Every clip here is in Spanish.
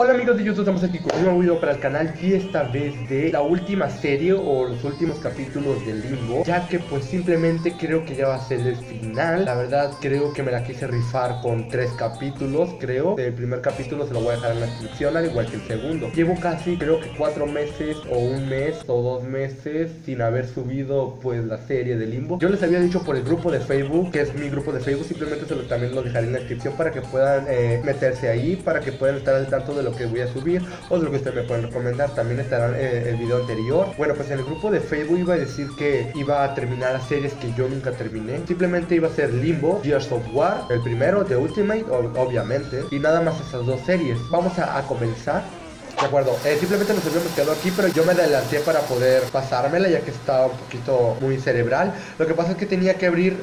Hola amigos de YouTube, estamos aquí con un nuevo video para el canal y esta vez de la última serie o los últimos capítulos de Limbo Ya que pues simplemente creo que ya va a ser el final. La verdad creo que me la quise rifar con tres capítulos, creo. El primer capítulo se lo voy a dejar en la descripción al igual que el segundo. Llevo casi creo que cuatro meses o un mes o dos meses sin haber subido pues la serie de Limbo. Yo les había dicho por el grupo de Facebook, que es mi grupo de Facebook Simplemente se lo, también lo dejaré en la descripción para que puedan eh, meterse ahí Para que puedan estar al tanto de lo que voy a subir o lo que ustedes me pueden recomendar. También estará eh, el video anterior. Bueno, pues en el grupo de Facebook iba a decir que iba a terminar series que yo nunca terminé. Simplemente iba a ser Limbo, Gears of War, el primero de Ultimate, obviamente. Y nada más esas dos series. Vamos a, comenzar. De acuerdo, eh, simplemente nos habíamos quedado aquí, pero yo me adelanté para poder pasármela ya que estaba un poquito muy cerebral. Lo que pasa es que tenía que abrir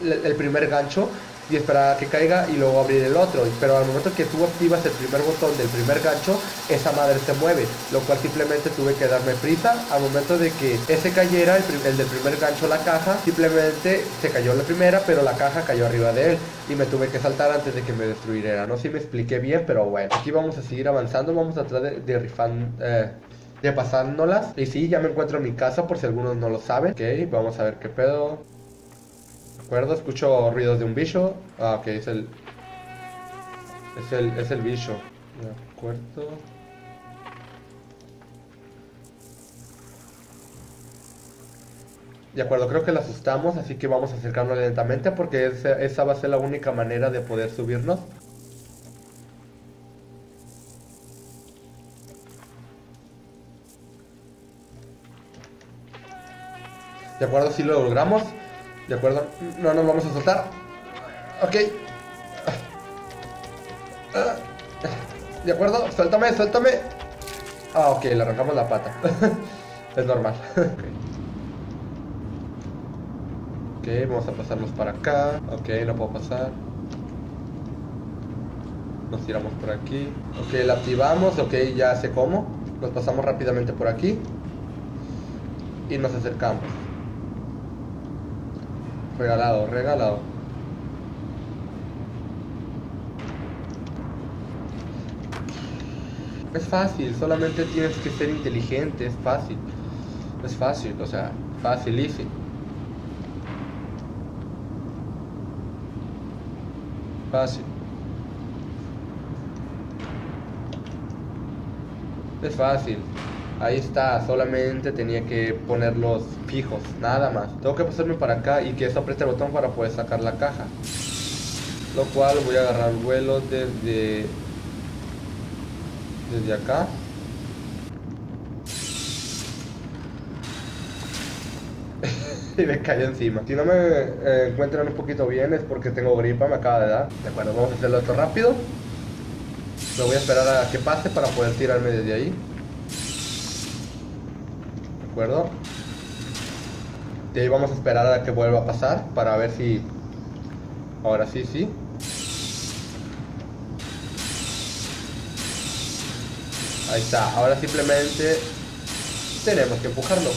el primer gancho y esperar a que caiga y luego abrir el otro. Pero al momento que tú activas el primer botón del primer gancho, esa madre se mueve, lo cual simplemente tuve que darme prisa. Al momento de que ese cayera, el, del primer gancho, la caja, simplemente se cayó la primera, pero la caja cayó arriba de él y me tuve que saltar antes de que me destruyera. No sé si me expliqué bien, pero bueno, aquí vamos a seguir avanzando, vamos a tratar de, rifar. Eh, de pasándolas. Y sí, ya me encuentro en mi casa por si algunos no lo saben. Ok, vamos a ver qué pedo acuerdo? Escucho ruidos de un bicho. Ah, ok, es el... Es el, es el bicho. De acuerdo. De acuerdo, creo que la asustamos, así que vamos a acercarnos lentamente porque esa, esa va a ser la única manera de poder subirnos. De acuerdo, si lo logramos. De acuerdo, no nos vamos a soltar. Ok. De acuerdo, suéltame, suéltame. Ah, ok, le arrancamos la pata. es normal. ok, vamos a pasarnos para acá. Ok, no puedo pasar. Nos tiramos por aquí. Ok, la activamos. Ok, ya sé cómo. Nos pasamos rápidamente por aquí. Y nos acercamos. Regalado, regalado. Es fácil, solamente tienes que ser inteligente, es fácil. Es fácil, o sea, fácil, easy. Fácil. Es fácil. Ahí está, solamente tenía que ponerlos fijos, nada más. Tengo que pasarme para acá y que esto apriete el botón para poder sacar la caja. Lo cual voy a agarrar vuelo desde... Desde acá. y me cayó encima. Si no me eh, encuentran un poquito bien es porque tengo gripa, me acaba de dar. De acuerdo, vamos a hacerlo esto rápido. Me voy a esperar a que pase para poder tirarme desde ahí acuerdo? Ahí vamos a esperar a que vuelva a pasar para ver si... Ahora sí, sí. Ahí está, ahora simplemente tenemos que empujarlo.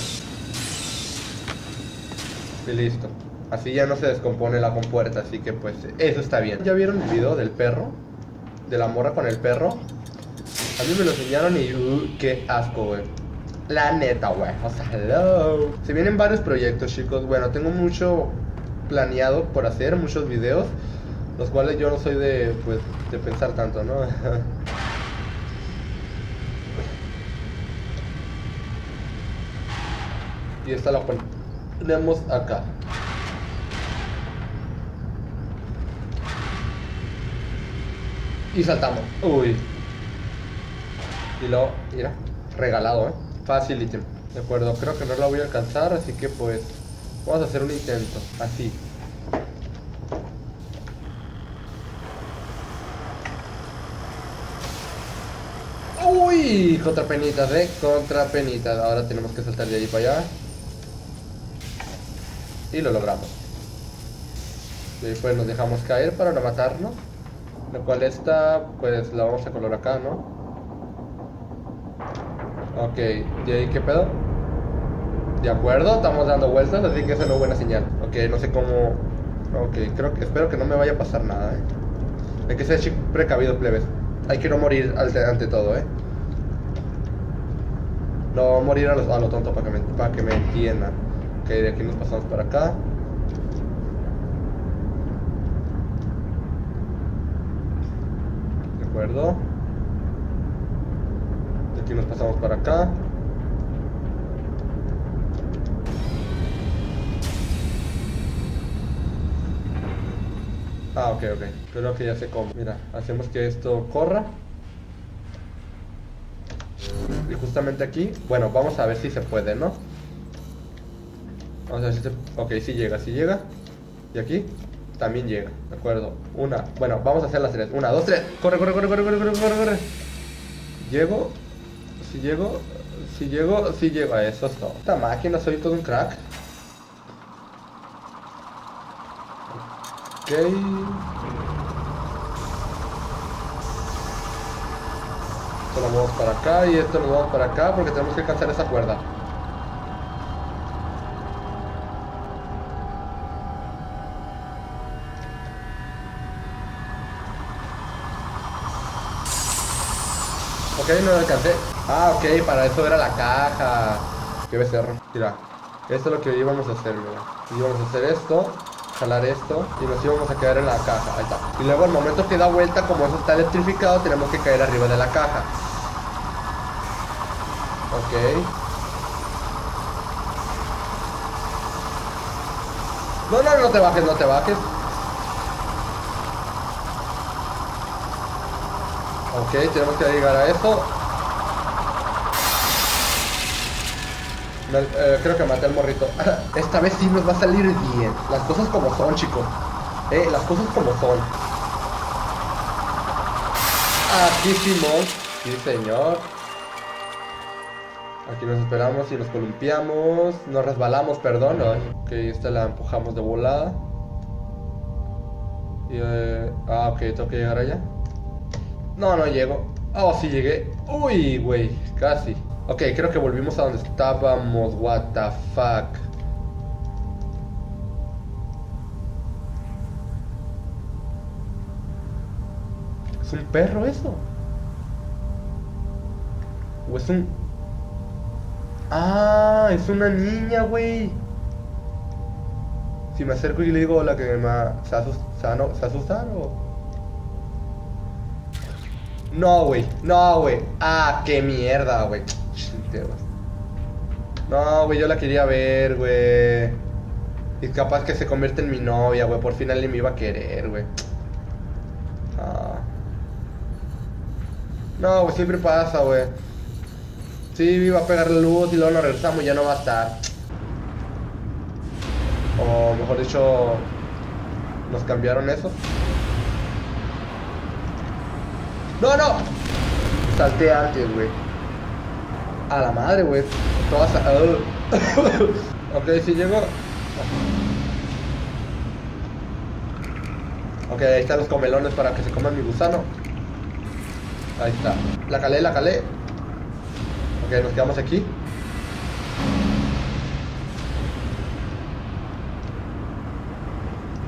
Y listo. Así ya no se descompone la compuerta, así que pues eso está bien. ¿Ya vieron el video del perro? De la morra con el perro. A mí me lo enseñaron y uh, qué asco, güey. La neta, güey. O sea, hello. Se vienen varios proyectos, chicos. Bueno, tengo mucho planeado por hacer, muchos videos. Los cuales yo no soy de, pues, de pensar tanto, ¿no? y esta la ponemos acá. Y saltamos. Uy. Y luego, mira, regalado, ¿eh? Fácil ítem. De acuerdo, creo que no la voy a alcanzar, así que pues vamos a hacer un intento. Así. Uy, contra penitas, eh. Ahora tenemos que saltar de ahí para allá. Y lo logramos. Y después nos dejamos caer para no matarnos. Lo cual esta, pues la vamos a colocar acá, ¿no? Ok, ¿y ahí qué pedo? De acuerdo, estamos dando vueltas, así que esa no es buena señal. Ok, no sé cómo... Ok, creo que... Espero que no me vaya a pasar nada, ¿eh? Hay que ser precavido, plebes. Hay que no morir ante, todo, ¿eh? No morir a, lo tonto para que, me, para que me entiendan. Ok, de aquí nos pasamos para acá. De acuerdo. Aquí nos pasamos para acá. Ah, ok, ok. Creo que ya sé cómo. Mira, hacemos que esto corra. Y justamente aquí, bueno, vamos a ver si se puede, ¿no? Vamos a ver si se... Ok, si llega, si llega. Y aquí también llega, ¿de acuerdo? Una, bueno, vamos a hacer las tres. Una, dos, tres. Corre, corre, corre, corre, corre, corre, corre, corre. Llego. Si llego. Si llego, si llego. Eso es todo. Esta máquina, soy todo un crack. Ok. Esto lo vamos para acá y esto lo vamos para acá porque tenemos que alcanzar esa cuerda. Ok, no lo alcancé. Ah, ok, para eso era la caja. Qué becerro. Mira, esto es lo que íbamos a hacer, mira. Íbamos a hacer esto, jalar esto y nos íbamos a quedar en la caja. Ahí está. Y luego al momento que da vuelta, como eso está electrificado, tenemos que caer arriba de la caja. Ok. No, no, no te bajes, no te bajes. Ok, tenemos que llegar a eso. Eh, creo que maté al morrito. Esta vez sí nos va a salir bien. Las cosas como son, chicos. Eh, las cosas como son. Aquí Simón. Sí, señor. Aquí nos esperamos y nos columpiamos. Nos resbalamos, perdón. Ay, Ok, esta la empujamos de volada. Y, eh, ah, ok, tengo que llegar allá. No, no llego. Oh, sí llegué. Uy, güey, casi. Ok, creo que volvimos a donde estábamos. What the fuck. ¿Es un perro eso? ¿O es un... Ah, es una niña, güey. Si me acerco y le digo hola, que me. ¿Se, asus- se va a no- ¿se asustan o...? No, güey. No, güey. Ah, qué mierda, güey. No, güey, yo la quería ver, güey. Y capaz que se convierte en mi novia, güey. Por fin alguien me iba a querer, güey. Ah. No, güey, siempre pasa, güey. Sí, iba a pegar luz y luego nos regresamos y ya no va a estar. O mejor dicho, nos cambiaron eso. No, no. Salté antes, güey. A la madre, güey. Todas. uh. ok, si llego. Ok, ahí están los comelones para que se coman mi gusano. Ahí está. La calé, la calé. Ok, nos quedamos aquí.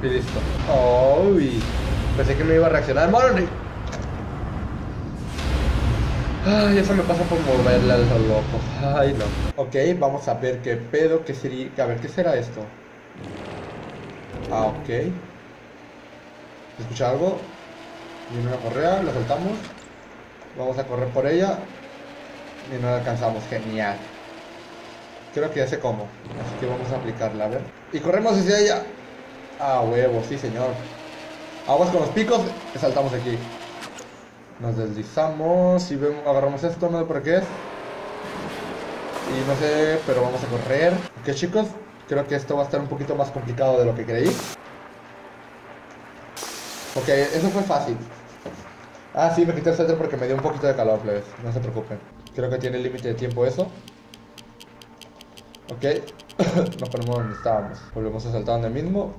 Y listo. Uy. Pensé que me iba a reaccionar. ¡Morning! Ay, eso me pasa por moverle al loco. Ay, no. Ok, vamos a ver qué pedo, qué sería. A ver, ¿qué será esto? Ah, ok. ¿Se escucha algo? Viene una correa, la soltamos. Vamos a correr por ella. Y no la alcanzamos. Genial. Creo que ya sé cómo. Así que vamos a aplicarla, a ver. Y corremos hacia ella. Ah, huevo, sí, señor. Aguas con los picos. Saltamos aquí. Nos deslizamos y vemos, agarramos esto, no sé por qué es. Y no sé, pero vamos a correr. Ok, chicos, creo que esto va a estar un poquito más complicado de lo que creí. Ok, eso fue fácil. Ah, sí, me quité el suéter porque me dio un poquito de calor, plebes. No se preocupen. Creo que tiene límite de tiempo eso. Ok. Nos ponemos donde estábamos. Volvemos a saltar donde mismo.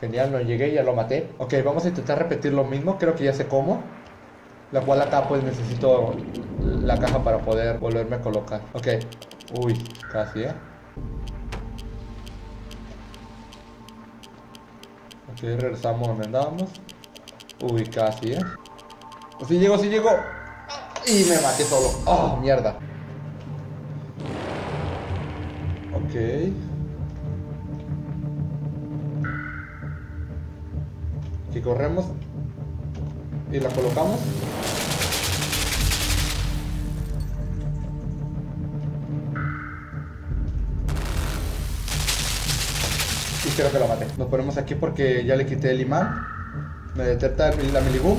Genial, no llegué, ya lo maté. Ok, vamos a intentar repetir lo mismo. Creo que ya sé cómo. La cual acá pues necesito la caja para poder volverme a colocar. Ok. Uy, casi, ¿eh? Ok, regresamos donde andábamos. Uy, casi, ¿eh? Sí llego, sí llego. Y me maté solo. Oh, mierda. Ok. Aquí corremos. Y la colocamos. Creo que lo maté. Nos ponemos aquí porque ya le quité el imán. Me detecta la miliboom.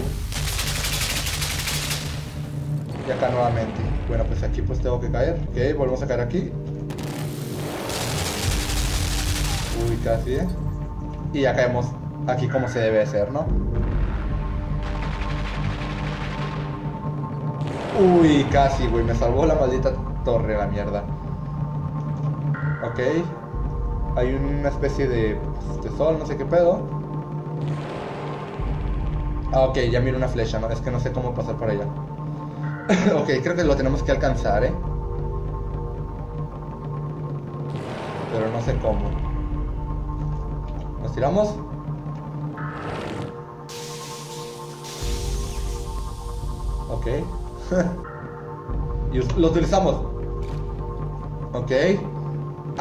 Y acá nuevamente. Bueno, pues aquí pues tengo que caer. Ok, volvemos a caer aquí. Uy, casi, ¿eh? Y ya caemos aquí como se debe hacer, ¿no? Uy, casi, güey. Me salvó la maldita torre, la mierda. Ok. Hay una especie de, pues, de sol, no sé qué pedo. Ah, ok, ya miro una flecha, ¿no? Es que no sé cómo pasar por allá. ok, creo que lo tenemos que alcanzar, ¿eh? Pero no sé cómo. ¿Nos tiramos? Ok. y lo utilizamos. Ok.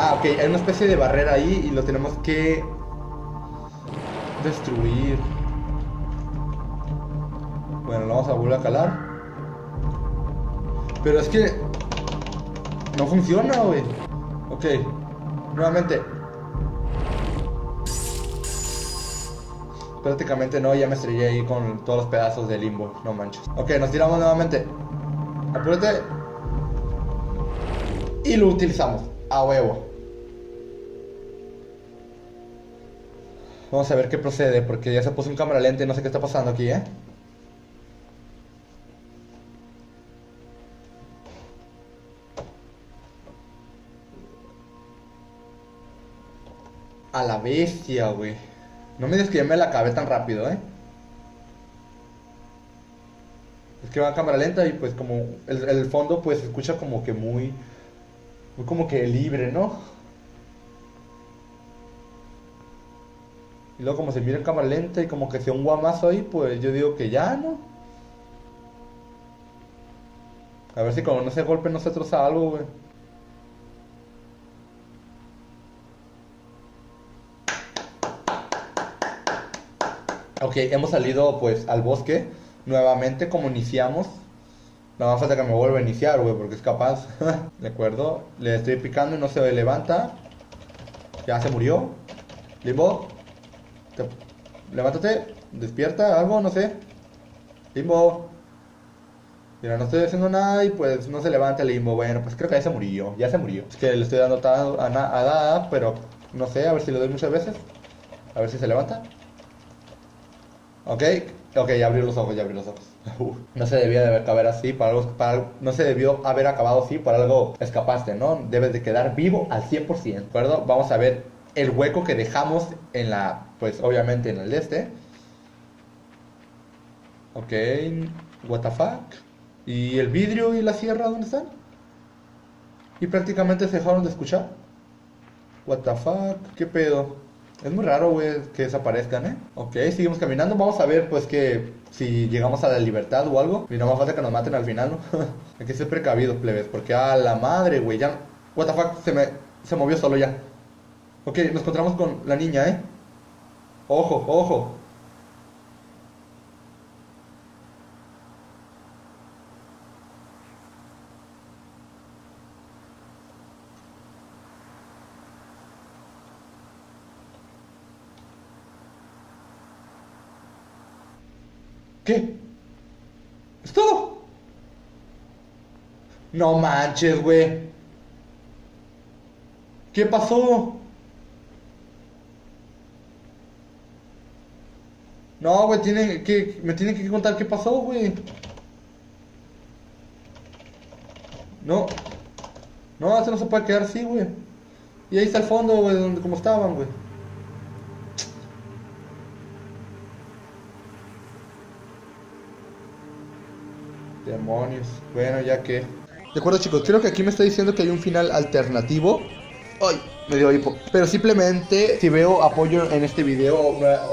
Ah, ok. Hay una especie de barrera ahí y lo tenemos que destruir. Bueno, lo vamos a volver a calar. Pero es que no funciona, güey. Ok. Nuevamente. Prácticamente no, ya me estrellé ahí con todos los pedazos de limbo. No manches. Ok, nos tiramos nuevamente. Apúrate. Y lo utilizamos. A huevo. Vamos a ver qué procede, porque ya se puso un cámara lenta y no sé qué está pasando aquí, ¿eh? A la bestia, güey. No me digas la acabé tan rápido, ¿eh? Es que va a cámara lenta y pues como el fondo pues se escucha como que muy... Muy como que libre, ¿no? Y luego como se mira en cámara lenta y como que sea un guamazo ahí, pues yo digo que ya, ¿no? A ver si cuando no se golpe no se troza algo, güey. Ok, hemos salido pues al bosque nuevamente como iniciamos. Nada más falta que me vuelva a iniciar, güey, porque es capaz. De acuerdo, le estoy picando y no se levanta. Ya se murió. Limbo, te- levántate, despierta, algo, no sé. Limbo. Mira, no estoy haciendo nada y pues no se levanta el limbo. Bueno, pues creo que ya se murió, ya se murió. Es que le estoy dando a, a pero no sé, a ver si lo doy muchas veces. A ver si se levanta. Ok, ok, ya abrió los ojos, ya abrió los ojos. Uf, no se debía de haber así, para algo, para no se debió haber acabado así, por algo escapaste, ¿no? Debes de quedar vivo al 100%, ¿de acuerdo? Vamos a ver el hueco que dejamos en la, pues obviamente en el este. Ok, what the fuck. ¿Y el vidrio y la sierra dónde están? Y prácticamente se dejaron de escuchar. What the fuck, qué pedo. Es muy raro, güey, que desaparezcan, ¿eh? Ok, seguimos caminando. Vamos a ver, pues, que si llegamos a la libertad o algo. Y no más falta que nos maten al final, ¿no? Hay que ser precavidos, plebes. Porque a la madre, güey, ya. What the fuck, se me. Se movió solo ya. Ok, nos encontramos con la niña, ¿eh? Ojo, ojo. ¿Qué? ¿Es todo? No manches, güey. ¿Qué pasó? No, güey, tiene que, me tienen que contar qué pasó, güey. No. No, eso no se puede quedar así, güey. Y ahí está el fondo, güey, donde como estaban, güey. Demonios. Bueno, ya que. De acuerdo, chicos, creo que aquí me está diciendo que hay un final alternativo. Ay, me dio hipo. Pero simplemente, si veo apoyo en este video,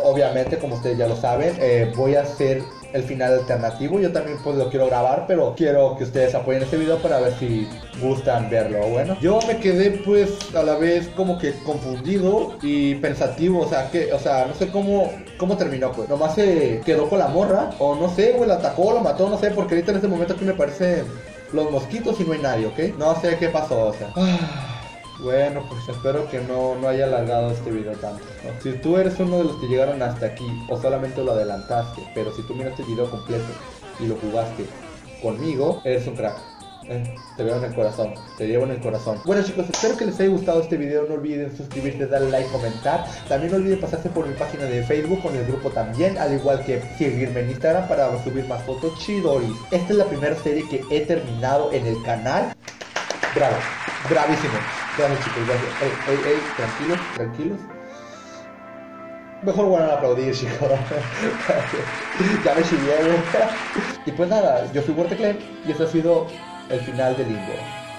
obviamente, como ustedes ya lo saben, eh, voy a hacer el final alternativo. Yo también pues lo quiero grabar, pero quiero que ustedes apoyen este video para ver si gustan verlo. Bueno, yo me quedé pues a la vez como que confundido y pensativo, o sea, que, o sea, no sé cómo, cómo terminó, pues. Nomás se quedó con la morra, o no sé, güey, la atacó, lo mató, no sé, porque ahorita en este momento aquí me parecen los mosquitos y no hay nadie, ¿ok? No sé qué pasó, o sea. Bueno, pues espero que no, no haya alargado este video tanto. Si tú eres uno de los que llegaron hasta aquí o solamente lo adelantaste, pero si tú miraste el video completo y lo jugaste conmigo, eres un crack. Eh, te veo en el corazón, te llevo en el corazón. Bueno chicos, espero que les haya gustado este video. No olviden suscribirse, darle like, comentar. También no olviden pasarse por mi página de Facebook con el grupo también, al igual que seguirme en Instagram para subir más fotos chidoris. Esta es la primera serie que he terminado en el canal. Bravo, bravísimo. Gracias chicos, gracias. Ey, ey, ey, tranquilos, tranquilos. Mejor bueno aplaudir, chicos. ya me subieron. y pues nada, yo fui Clem y este ha sido el final del limbo.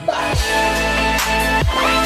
Bye.